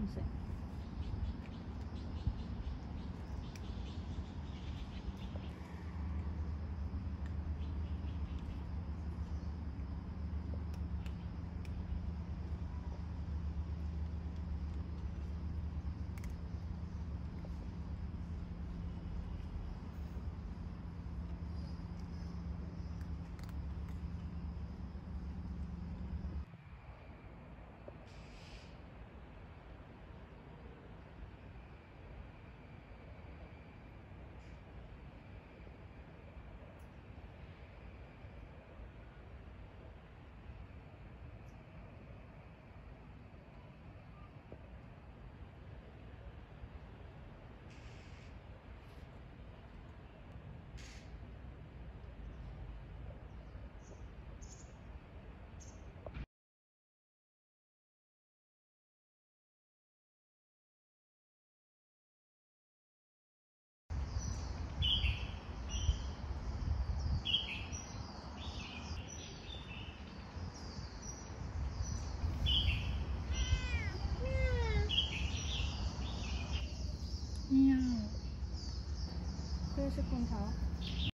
你这是空调。